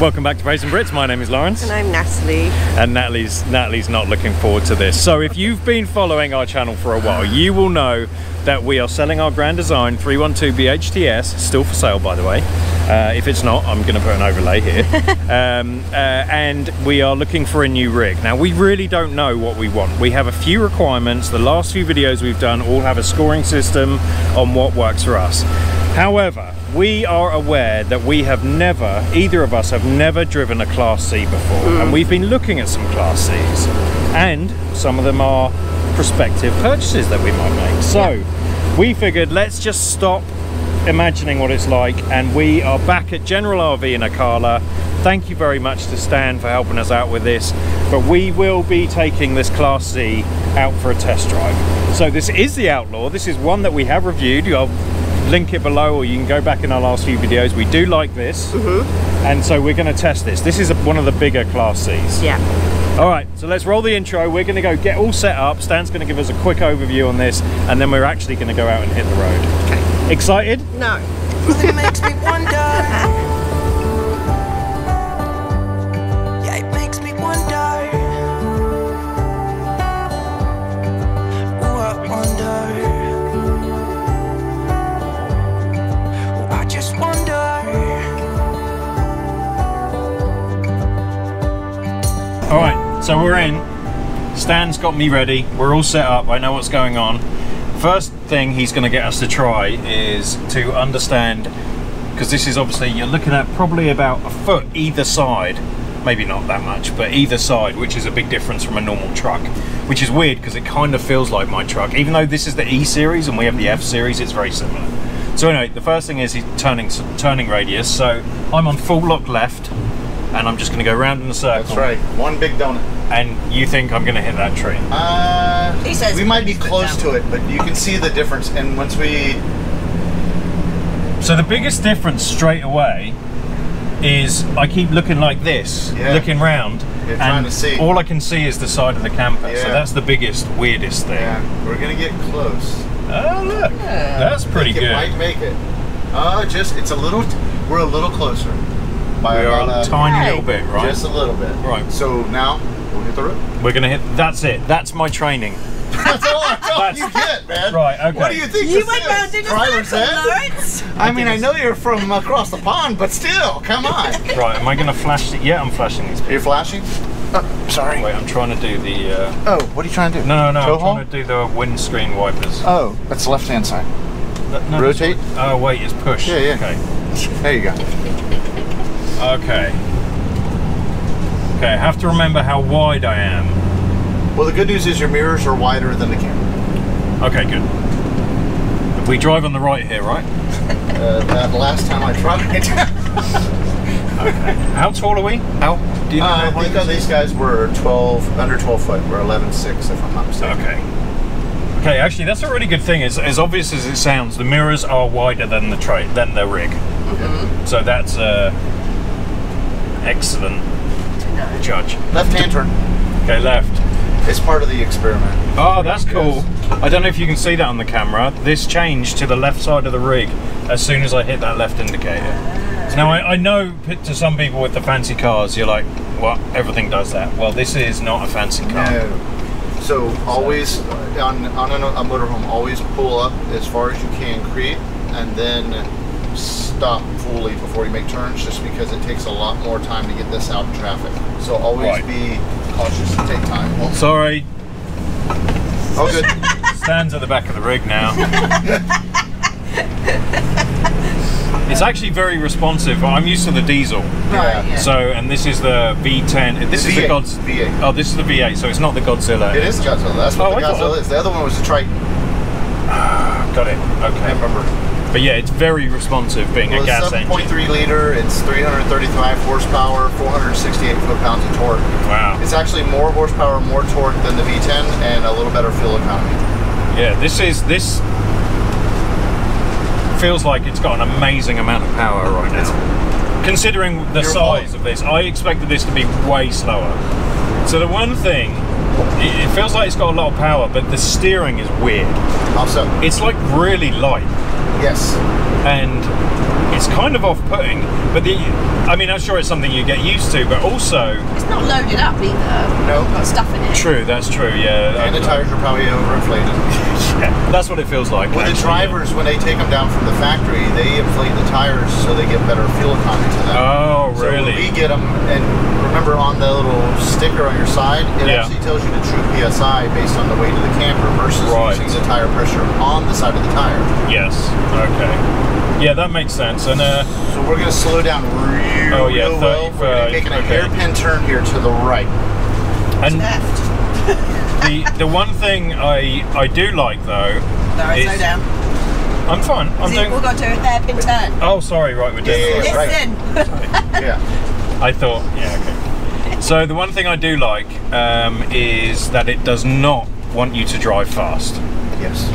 Welcome back to and Brits. My name is Laurence. And I'm Natalie. And Natalie's Natalie's not looking forward to this. So if you've been following our channel for a while, you will know that we are selling our Grand Design 312 BHTS, still for sale by the way. Uh, if it's not, I'm going to put an overlay here. um, uh, and we are looking for a new rig. Now, we really don't know what we want. We have a few requirements. The last few videos we've done all have a scoring system on what works for us. However, we are aware that we have never, either of us have never driven a Class C before. Mm. And we've been looking at some Class Cs. And some of them are prospective purchases that we might make. So yeah. we figured let's just stop imagining what it's like and we are back at General RV in Ocala. Thank you very much to Stan for helping us out with this, but we will be taking this Class C out for a test drive. So this is the Outlaw. This is one that we have reviewed. I'll link it below or you can go back in our last few videos. We do like this. Mm -hmm. And so we're going to test this. This is a, one of the bigger Class Cs. Yeah. All right, so let's roll the intro. We're going to go get all set up. Stan's going to give us a quick overview on this, and then we're actually going to go out and hit the road. Okay. Excited? No. it makes me wonder. All right, so we're in. Stan's got me ready. We're all set up. I know what's going on. First thing he's going to get us to try is to understand, because this is obviously, you're looking at probably about a foot either side, maybe not that much, but either side, which is a big difference from a normal truck, which is weird because it kind of feels like my truck. Even though this is the E series and we have the F series, it's very similar. So anyway, the first thing is he's turning turning radius. So I'm on full lock left and I'm just going to go round in a circle. That's right. One big donut. And you think I'm going to hit that tree? Uh, he says we might be close to it, but you can see the difference. And once we, so the biggest difference straight away is I keep looking like this, yeah. looking round, You're trying to see. all I can see is the side of the camper. Yeah. So that's the biggest, weirdest thing. Yeah, we're gonna get close. Oh look, yeah. that's pretty good. It might make it. Uh, just it's a little. We're a little closer by we about a tiny little bit, right? Just a little bit. Right. So now we'll hit the road. We're gonna hit. That's it. That's my training. that's all, that's all you get, man. Right. Okay. What do you think? You went round in a circle, I mean, I know you're from across the pond, but still, come on. right. Am I gonna flash it? Yeah, I'm flashing these. Are you flashing? Oh, sorry. Wait, I'm trying to do the. Uh... Oh, what are you trying to do? No, no, no. I'm trying to do the windscreen wipers. Oh, that's left hand side. No, Rotate. Oh wait, it's push. Yeah, yeah. Okay. There you go. Okay. Okay, I have to remember how wide I am. Well, the good news is your mirrors are wider than the camera. Okay, good. We drive on the right here, right? uh, that last time I tried. okay. How tall are we? How? Do you know uh, I think these guys were 12, under 12 foot. We're 11.6 if I'm not mistaken. Okay. Okay, actually, that's a really good thing. As, as obvious as it sounds, the mirrors are wider than the tray than the rig. Mm -hmm. So that's uh, excellent judge. Left hand turn. Okay, left. It's part of the experiment. Oh, that's cool. I don't know if you can see that on the camera. This changed to the left side of the rig as soon as I hit that left indicator. Now, I, I know to some people with the fancy cars, you're like, what? Well, everything does that. Well, this is not a fancy car. No. So always on on a, a motorhome, always pull up as far as you can, create, and then stop fully before you make turns just because it takes a lot more time to get this out in traffic. So always right. be cautious and take time. Well, Sorry. Oh, good. Stan's at the back of the rig now. it's actually very responsive. I'm used to the diesel. Right. Yeah. So, and this is the V10. This the is V8. the God's. V8. Oh, this is the V8. So it's not the Godzilla. It is Godzilla. That's what oh, the Godzilla is. The other one was the Triton. Got it. Okay. I remember. But yeah, it's very responsive being well, a gas 7. engine. 7.3 liter, it's 335 horsepower, 468 foot-pounds of torque. Wow. It's actually more horsepower, more torque than the V10 and a little better fuel economy. Yeah, this is, this feels like it's got an amazing amount of power right now. It's, Considering the size of this, I expected this to be way slower. So the one thing it, feels like it's got a lot of power, but the steering is weird. Also, It's like really light. Yes, and it's kind of off-putting. But the, I mean, I'm sure it's something you get used to, but also It's not loaded up either. No. Got stuff in it. true. That's true. Yeah, and the I- tires are probably overinflated. yeah, that's what it feels like. Well, the actually, yeah. drivers, when they take them down from the factory, they inflate the tires so they get better fuel economy to them. Oh, So when really? we get them, and remember on the little sticker on your side, it Yeah. actually tells you the true PSI based on the weight of the camper versus Right. using the tire pressure on the side of the tire. Yes. Okay. Yeah, that makes sense. And uh, So we're going to slow down real, Oh, yeah, real well. We're going 35, to make an okay. hairpin turn here to the right. and Left. the the one thing I I do like though. Sorry, is- slow down. I'm fine. I'm doing. we're going to do a hairpin turn. Oh, sorry. Right, we're doing. Yeah, yeah, right. right. Listen. Yeah. I thought, yeah, okay. So the one thing I do like um, is that it does not want you to drive fast. Yes.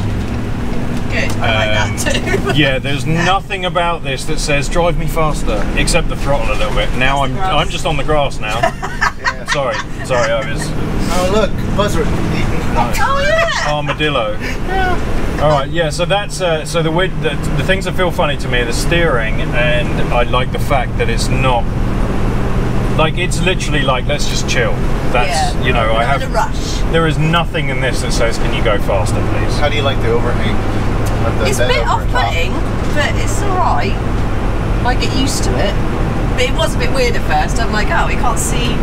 Good. I like that too. Yeah, there's nothing about this that says drive me faster, except the throttle a little bit. Now I'm. I'm just on the grass now. Yeah. sorry, sorry, I was Oh, look, buzzard eating. Oh yeah. armadillo. All right, yeah. So that's uh, so the, wid- the the things that feel funny to me are the steering, and I like the fact that it's not like it's literally like let's just chill. That's yeah. you know I Not in a have rush. there is nothing in this that says can you go faster, please. How do you like the overhang? The It's a bit off-putting, but it's alright. I get used to it. But it was a bit weird at first. I'm like, oh, we can't see.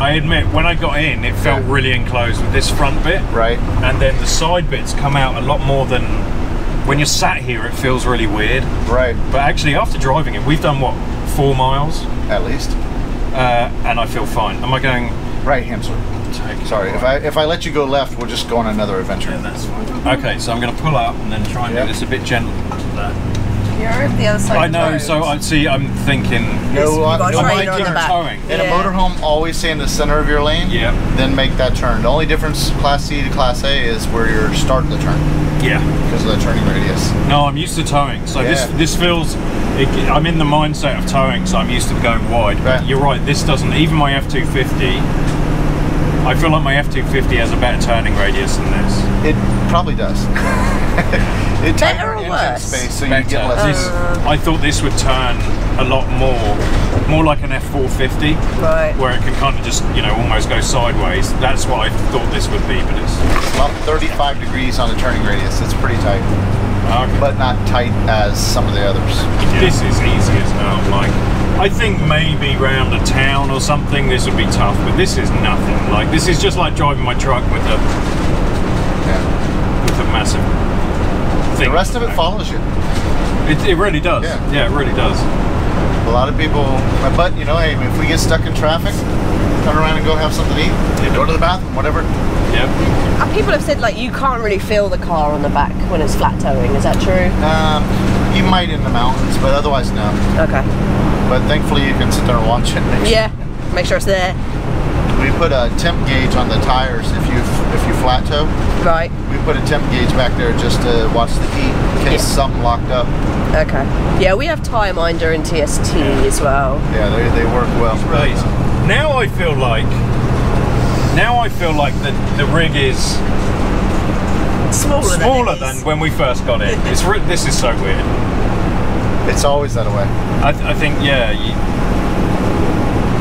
I admit when I got in, it felt Yeah. really enclosed with this front bit. Right. and then the side bits come out a lot more than when you're sat here it feels really weird Right. but actually after driving it we've done what four miles At least. uh, and I feel fine am I going Right, hamster. Sorry, if I if I let you go left, we'll just go on another adventure. yeah, that's fine okay so I'm going to pull up and then try and Yeah. do this a bit gentle You're the other side. I know road. so I see I'm thinking No, you got no, a am train I on the back. towing in a motorhome, always stay in the center of your lane. Yeah. Then make that turn. The only difference, Class C to Class A, is where you're starting the turn yeah because of the turning radius. no I'm used to towing so this Yeah. this feels it, I'm in the mindset of towing so I'm used to going wide but you're right this doesn't even my F250 I feel like my F250 has a better turning radius than this. It probably does. it Better tighter or engine worse? space, so you get less. This, I thought this would turn a lot more, more like an F450, Right. where it can kind of just, you know, almost go sideways. That's what I thought this would be, but it's about 35 degrees on the turning radius. It's pretty tight, okay. but not tight as some of the others. this is easy as now. Like, I think maybe round a town or something this would be tough, but this is nothing. Like, this is just like driving my truck with a Yeah. with a massive thing. The rest of it follows you. It, it really does. Yeah. yeah, it really does. A lot of people, but you know, hey, if we get stuck in traffic, turn around and go have something to eat. You go to the bathroom, whatever. Yep. And people have said like you can't really feel the car on the back when it's flat towing. Is that true? Um, you might in the mountains, but otherwise no. Okay. But thankfully, you can sit there and watch it. Make Yeah. Make sure it's there. We put a temp gauge on the tires if you if you flat tow. Right. We put a temp gauge back there just to watch the heat in case Yeah. something locked up. Okay. Yeah, we have TireMinder and TST as well. Yeah, they, they work well. Right. Now I feel like now I feel like the the rig is Smaller, smaller than, than when we first got in. It's this is so weird. It's always that way. I, I think yeah. You,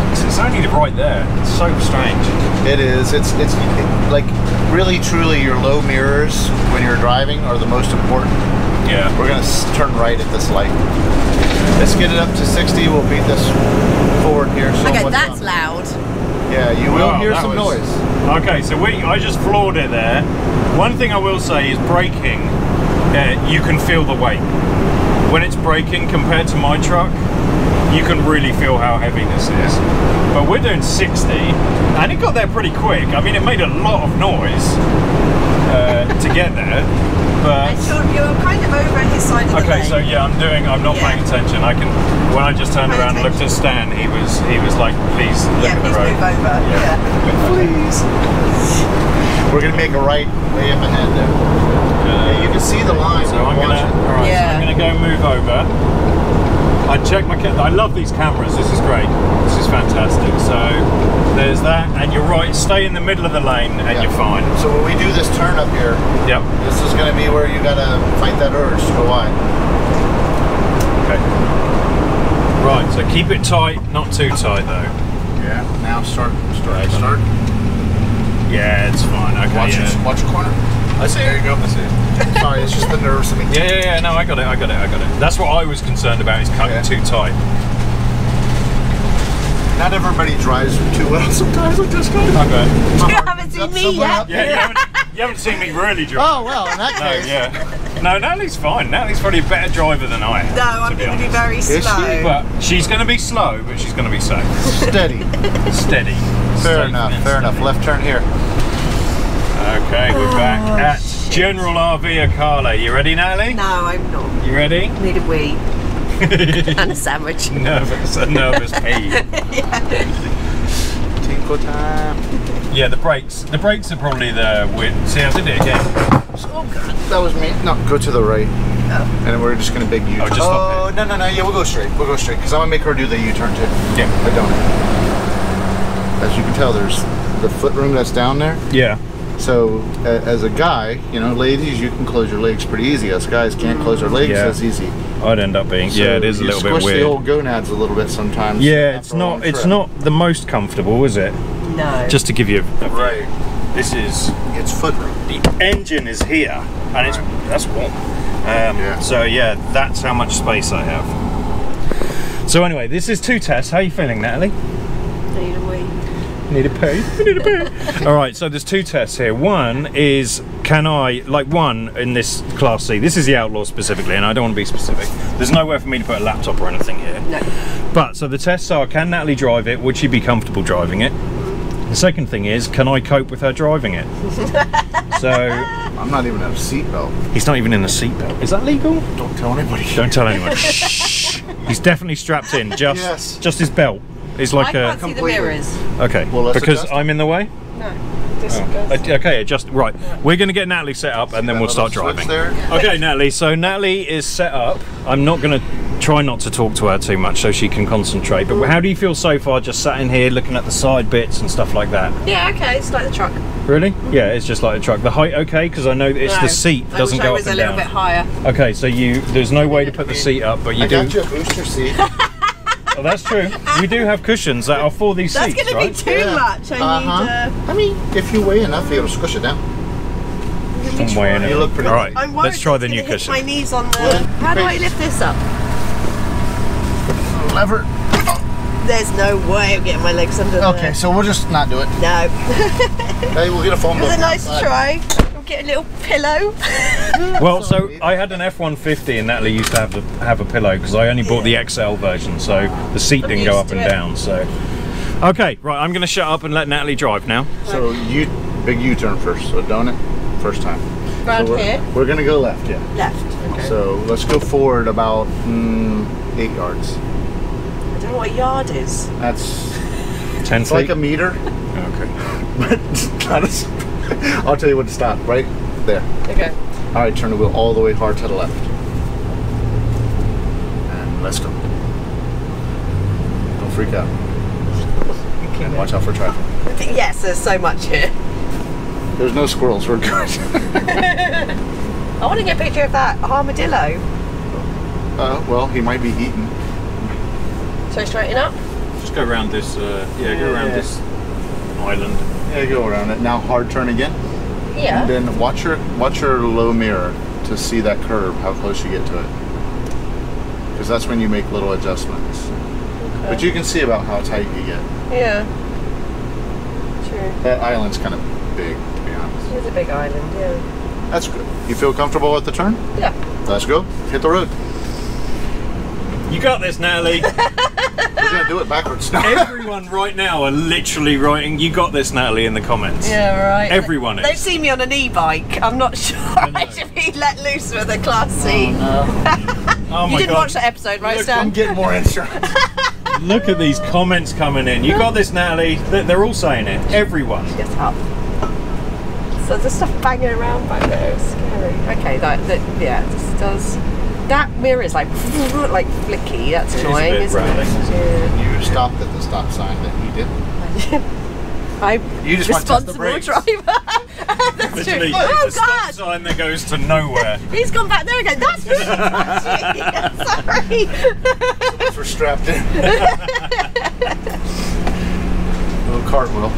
'cause it's only right there. It's so strange. It is. It's it's it- like really truly your low mirrors when you're driving are the most important. Yeah. We're gonna s- turn right at this light. Let's get it up to 60. We'll beat this forward here. So Okay, that's on? loud. Yeah, you will Wow, hear some was- noise. Okay, so we I just floored it there. One thing I will say is braking. Uh, you can feel the weight when it's braking compared to my truck. You can really feel how heavy this is. But we're doing 60, and it got there pretty quick. I mean, it made a lot of noise uh, to get there. But And you're, you're kind of over at his side of the Okay, lane. so yeah, I'm doing. I'm not Yeah. paying attention. I can. When I just turned Pay around and looked at Stan, he was he was like, "Please look Yeah, at the please road." move over. Yeah. Yeah. Please. We're gonna make a right way up ahead there. Uh, yeah, you can see the line. So I'm gonna. All right, Yeah. so I'm gonna go move over. I check my. Ca- I love these cameras. This is great. This is fantastic. So there's that, and you're right. Stay in the middle of the lane, and Yeah. you're fine. So when we do this turn up here, Yep. this is going to be where you got to fight that urge to go wide. Okay. Right. So keep it tight, not too tight though. Yeah. Now start, start, Right. start. Yeah, it's fine. Okay. Watch yeah. watch your corner. I see. There you go. I see. it. Sorry, it's just the nerves of me. Yeah, yeah, yeah. No, I got it. I got it. I got it. That's what I was concerned about. Is cutting Yeah. too tight. Not everybody drives too well sometimes with this guy. Okay. You haven't seen me yet. Yeah, you haven't, you haven't seen me really drive. Oh well, in that No, yeah. No, Natalie's fine. Natalie's probably a better driver than I am. No, I'm going to be honest. very she? slow. But she's going to be slow, but she's going to be safe. Steady. Steady. Fair Safe enough. and Fair enough. Left turn here. Okay, we're back Oh, at shit. General RV Ocala. You ready, Natalie? no, I'm not. You ready? Need a wee and a sandwich. nervous, a nervous pea. Tinkle time. Yeah, the brakes. The brakes are probably the weird. See, I did it again. Oh god, that was me. No, go to the right. And then we're just gonna big U. Oh, just stop Oh no no no! Yeah, we'll go straight. We'll go straight because I'm gonna make her do the U-turn too. Yeah. I don't. As you can tell, there's the foot room that's down there. Yeah. So a- as a guy, you know, ladies, you can close your legs pretty easy. Us guys can't close our legs Yeah. as easy. I'd end up being. So yeah, it is a little bit squish weird. the old gonads a little bit sometimes. yeah, it's after a long not. It's not the most comfortable, is it? No. Just to give you. A, right. this is It's foot room. the engine is here, and it's that's warm. Um, Yeah. So yeah, that's how much space I have. So anyway, this is two tests. How are you feeling, Natalie? Need a wee. Need a pee. Need a pee. All right. So there's two tests here. One is can I like one in this class C. This is the outlaw specifically, and I don't want to be specific. There's nowhere for me to put a laptop or anything here. No. But so the tests are: can Natalie drive it? Would she be comfortable driving it? The second thing is, can I cope with her driving it? so I'm not even in a seatbelt. he's not even in a seatbelt. Is that legal? Don't tell anybody. Don't tell anyone. Shh. He's definitely strapped in. Just Yes. just his belt is I like can't a see the completely. mirrors. okay. Well, let's because adjust I'm in the way. No. This Oh. goes. Uh, Okay, just right. We're going to get Natalie set up and then we'll start switch driving. There. Okay, Natalie. So Natalie is set up. I'm not going to try not to talk to her too much so she can concentrate. But how do you feel so far? Just sat in here looking at the side bits and stuff like that. Yeah, okay, it's like the truck. Really? Yeah, it's just like a truck. The height okay? Because I know it's No, the seat I doesn't wish go I was up and a little down. bit higher. Okay, so you there's no way to put the seat up, but you I do. got you a booster seat. Oh, that's true. We do have cushions that are for these That's seats, going to right? be too Yeah. much. I Uh-huh. need. Uh, I mean, if you weigh enough, you'll squish it down. I'm weighing it. You look pretty All right, I'm let's try the new cushion. My knees on the. Well, How do I lift this up? Lever. There's no way I'm getting my legs under Okay, there. so we'll just not do it. No. Hey, we'll get a phone it book. was a nice outside. try. I'll get a little pillow. Well, so I had an F-150 and Natalie used to have, the, have a pillow because I only bought the XL version, so the seat I'm didn't go up and it. down. So, okay, right, I'm going to shut up and let Natalie drive now. So you big U-turn first. So don't it first time. Round so we're, here. We're gonna go left. Yeah. Left. Okay. So let's go forward about mm, eight yards. I don't know what a yard is. That's Ten it's feet. like a meter, okay. but it's not as. I'll tell you when to stop. Right there. Okay. All right, turn the wheel all the way hard to the left. And let's go. Don't freak out. And watch out for traffic. Yes, there's so much here. There's no squirrels. We're good. I want to get a picture of that armadillo. uh, well, he might be eaten. So straighten up. Just go around this, uh, yeah, go around Yeah. this island. Yeah, go around it. Now hard turn again. Yeah. And then watch your watch your low mirror to see that curve, how close you get to it. Because that's when you make little adjustments. Okay. But you can see about how tight you get. Yeah. Sure. That island's kind of big, to be honest. It's a big island, yeah. That's good. You feel comfortable at the turn? Yeah. Let's go. Hit the road. You got this, Natalie. We're gonna do it backwards now. Everyone right now are literally writing, "You got this, Natalie," in the comments. Yeah, right. Everyone They've is. seen me on an e-bike. I'm not sure I should be let loose with a Class C. Oh, oh you my didn't god! watch that episode, right, Look, Stan? I'm getting more insurance. Look at these comments coming in. You got this, Natalie. They- They're all saying it. Everyone. Get up. So there's stuff banging around back there. It's scary. Okay, that, that yeah, this does. That mirror is like like flicky. That's It is a annoying, bit isn't rattling. it? you stopped at the stop sign that he did. Yeah. I'm You just want to test the responsible driver. That's Literally, true. Oh it's a stop sign that goes to nowhere. He's gone back there again. That's really. Sorry. We're strapped in. Little cartwheel.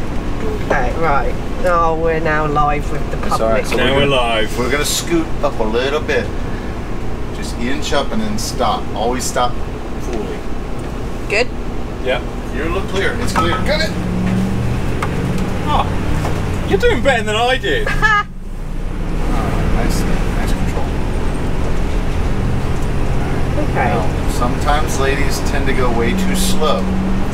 Okay, right. Oh, we're now live with the That's public. all right, so now we're live. We're gonna scoot up a little bit. Just inch up and then stop. Always stop fully. Good. Yep. You look clear. It's clear. Got it. Oh, you're doing better than I did. Ah, nice, nice control. Okay. Now, sometimes ladies tend to go way too slow.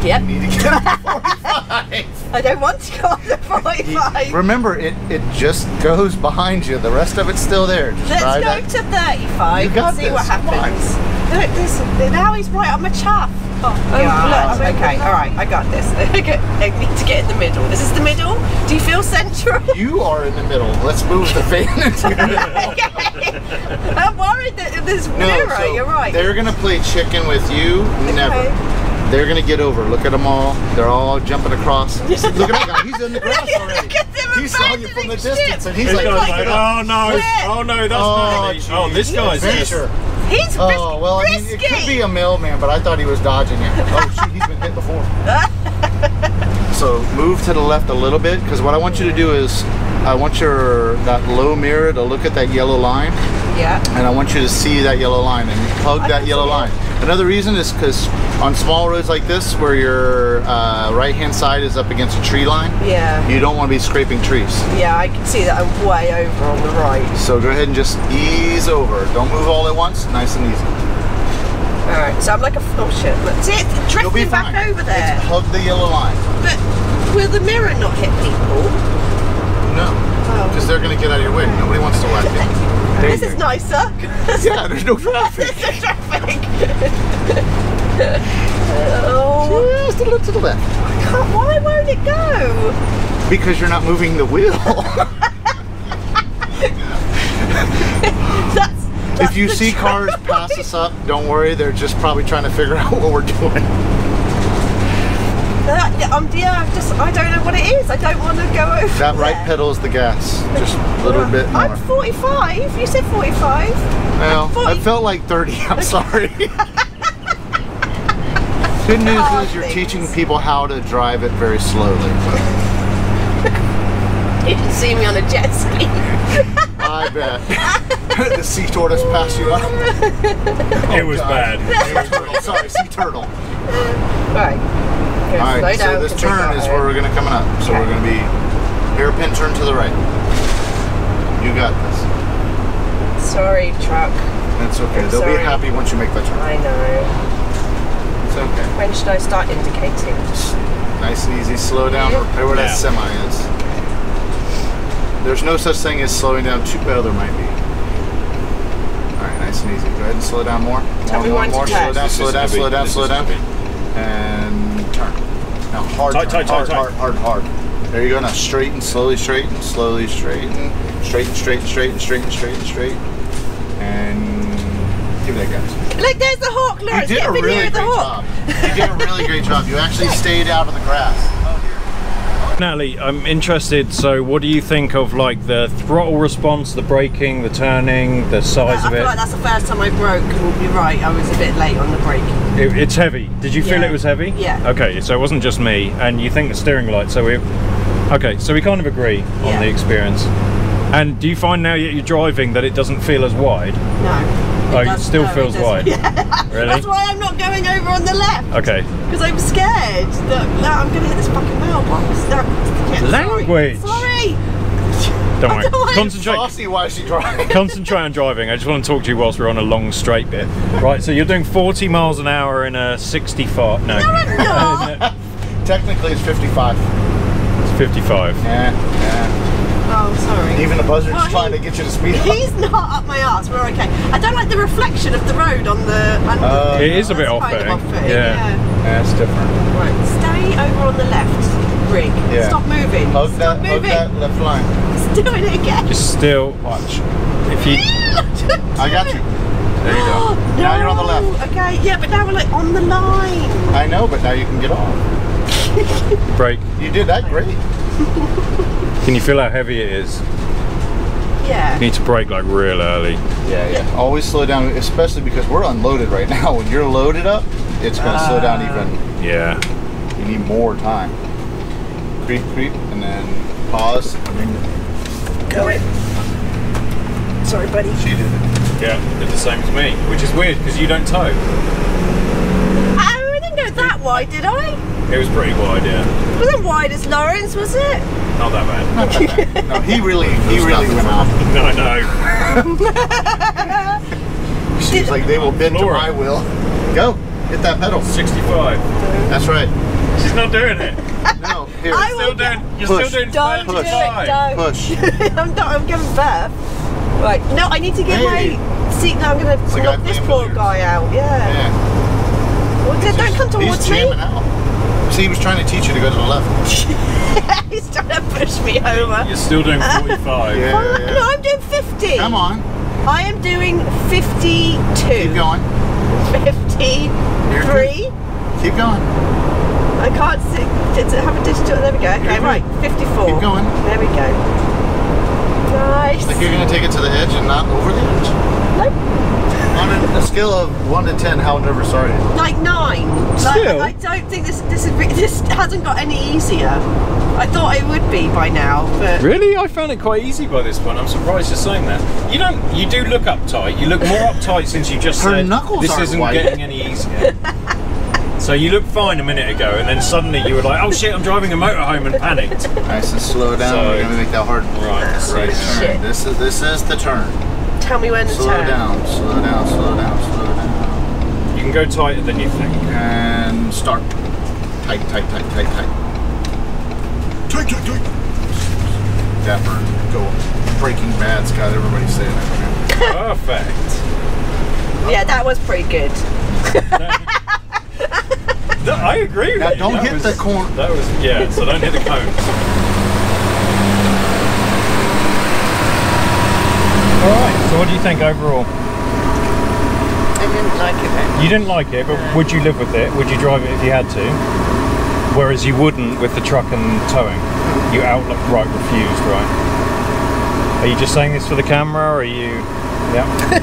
Yep. You need to get up to 45. I don't want to go on the 45. Remember, it, it just goes behind you. The rest of it's still there. Just Let's ride go that. to 35 You got and see this, what happens. Look, this, now he's right on my chaff. Oh, oh God. look, okay, all right, I got this. Okay, I need to get in the middle. Is this the middle? Do you feel central? You are in the middle. Let's move the van into the middle. okay. I'm worried that this No, mirror, so you're right. They're gonna play chicken with you. Never. Okay. They're gonna get over. Look at them all. They're all jumping across. Look at that guy. He's in the grass already. Look at them He saw you from the abandoning distance, and he's This like, guy's like, oh no, Where? oh no, that's Oh, not. Oh, this guy's Adventure. He's Oh well, I mean, it could be a mailman, but I thought he was dodging it. Oh shoot, he's been hit before. so move to the left a little bit, because what I want you to do is, I want your that low mirror to look at that yellow line, yeah. and I want you to see that yellow line and hug I that yellow see it. line. Another reason is because on small roads like this, where your uh, right-hand side is up against a tree line, Yeah. you don't want to be scraping trees. Yeah, I can see that I'm way over on the right. So go ahead and just ease over. Don't move all at once. Nice and easy. Alright, so I'm like a oh shit. Look, see it You'll be drifting back fine. over there. It's hug the yellow line. But will the mirror not hit people? No, Oh. because they're gonna get out of your way. Nobody wants to whack it. This is nicer. Yeah, there's no traffic. There's no traffic. oh, Just a little to the left. I can't, why won't it go? Because you're not moving the wheel. That's, that's if you see cars pass us up, don't worry. They're just probably trying to figure out what we're doing. That, yeah, um, yeah, I'm just I don't know what it is. I don't want to go over. That right there. pedal is the gas. Just a little bit more. I'm 45. You said 45. Well, I'm I 40. felt like 30. I'm sorry. Good news Oh, is you're thanks. teaching people how to drive it very slowly. You didn't see me on a jet ski. I bet. the sea tortoise passed you up. It was oh, God. bad. Sea turtle. Sorry, sea turtle. right. Go All so down this 'cause we turn is where we're going to come up. So we're going to be hairpin turn to the right. You got this. Sorry, truck. That's okay. I'm They'll sorry. be happy once you make that turn. I know. It's okay. When should I start indicating? Nice and easy. Slow down Yeah. right where that semi is. There's no such thing as slowing down too well there might be. Alright, nice and easy. Go ahead and slow down more. Tell more, me more, to more. Slow down, slow down, slow down, slow down. And turn. Now hard Tight, turn. tight, hard, tight, hard, tight. hard, hard. There you go. Now straighten, slowly straighten, slowly straighten, straighten, straighten, straighten, straighten, straighten, straight. And give it a guys. Look, there's the hawk. Look, You it's did a really great job. You did a really great job. You actually stayed out of the grass. Natalie, I'm interested. So, what do you think of like the throttle response, the braking, the turning, the size I of feel it? like that's the first time I broke. And you're right, I was a bit late on the brake. It- It's heavy. Did you feel it was heavy? Yeah. Okay, so it wasn't just me, and you think the steering light. So we, okay, so we kind of agree on Yeah. the experience. And do you find now that you're driving that it doesn't feel as wide? No. Oh, it still no, feels doesn't. wide. Yeah. Really? That's why I'm not going over on the left. Okay. Because I'm scared that, that I'm going to hit this fucking mailbox. No, yeah, sorry. Language. Sorry. Don't worry. don't want- Concentrate. Saucy while she drives. Concentrate on driving. I just want to talk to you whilst we're on a long straight bit. Right, so you're doing 40 miles an hour in a 65. No, No, I'm not. Technically, it's 55. it's 55. Yeah, yeah. Oh, sorry. Even the buzzard's Well, trying he- to get you to speed up. He's not up my arse. We're okay. I don't like the reflection of the road on the. On Uh, It is a bit That's kind off-putting. of off-putting, Yeah. yeah. Yeah, it's different. Right, stay over on the left, Rig. Yeah. Stop moving. Hug Stop that, hug moving. that left line. It's doing it again. Just still watch. If you. I got you. There you go. no. Now you're on the left. Okay, yeah, but now we're like on the line. I know, but now you can get off. Brake. You did that great. Can you feel how heavy it is? Yeah. You need to brake like real early. Yeah, yeah. Always slow down, especially because we're unloaded right now. When you're loaded up, it's gonna slow down ah. even. Yeah. You need more time. Creep, creep, and then pause. And then Go it. Sorry, buddy. she did it. Yeah, did the same as me, which is weird because you don't tow. Oh, I didn't go that wide, did I? It was pretty wide, yeah. Wasn't wide as Laurence, was it? Not that bad. No, he really, he really went off. no, no. She was like, they will bend to my will. Go, hit that pedal. 65. That's right. She's not doing it. No, here. I Still will doing, you're Push. still doing Don't do it, don't. Push. I'm not, I'm giving birth. Right, no, I need to get Hey. my seat. No, I'm going to a knock this poor guy out. Yeah. Yeah. Well, don't come He's towards me. out. See, he was trying to teach you to go to the left. He's trying to push me over. You're still doing 45. Yeah, Oh, yeah. No, I'm doing 50. Come on, I am doing 52. keep going. 53. Keep going. I can't see. Does it have a digital? There we go. Okay, right. 54. Keep going. There we go. Nice. Like you're gonna take it to the edge and not over the edge. Nope. On a, a scale of one to ten, how nervous are you? Like nine. Like, Still? I don't think this this is this hasn't got any easier. I thought it would be by now, but Really? I found it quite easy by this point. I'm surprised you're saying that. You don't. You do look uptight. You look more uptight since you just Her said knuckles this isn't white." getting any easier. so you looked fine a minute ago, and then suddenly you were like, "Oh shit, I'm driving a motorhome," and panicked. Nice and slow down. So- We're gonna make that hard Right. Ah, right Shit. turn. This is this is the turn. Tell me when to Slow turn. down, slow down, slow down, slow down, You can go tighter than you think. and start. Tight, tight, tight, tight, tight. Tight, tight, tight. Dapper, go. Breaking Bad's got everybody saying it. Perfect. Yeah, that was pretty good. No, I agree with Now you. don't That hit was- the corn. That was yeah. So don't hit the cones. All right. So what do you think overall? I didn't like it very You didn't like it, but would you live with it? Would you drive it if you had to? Whereas you wouldn't with the truck and towing. You outright refused, right? Are you just saying this for the camera, or are you? Yeah.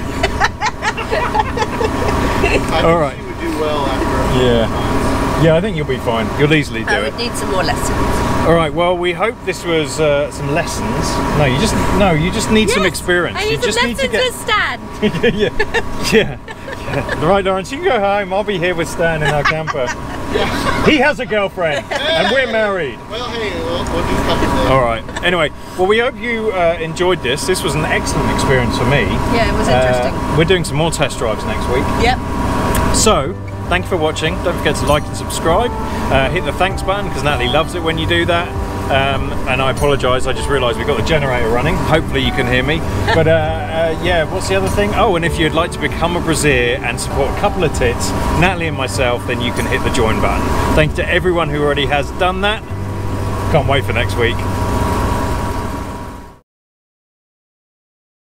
I All think right. She would do well after. a few Yeah. Times. Yeah, I think you'll be fine. You'll easily do I it. would need some more lessons. All right. Well, we hope this was uh, some lessons. No, you just no. You just need some experience. I you some just need to lessons get. with Stan. yeah, yeah, yeah. Right, Laurence, you can go home. I'll be here with Stan in our camper. He has a girlfriend, and we're married. Well, hey, we'll, we'll do a couple things. All right. Anyway, well, we hope you uh, enjoyed this. This was an excellent experience for me. Yeah, it was Uh, we're doing some more test drives next week. Yep. So, thank you for watching. Don't forget to like and subscribe. Uh, hit the thanks button because Natalie loves it when you do that. Um, and I apologise, I just realised we've got the generator running. Hopefully, you can hear me. But uh, uh, yeah, what's the other thing? Oh, and if you'd like to become a Braziere and support a couple of tits, Natalie and myself, then you can hit the join button. Thank you to everyone who already has done that. Can't wait for next week.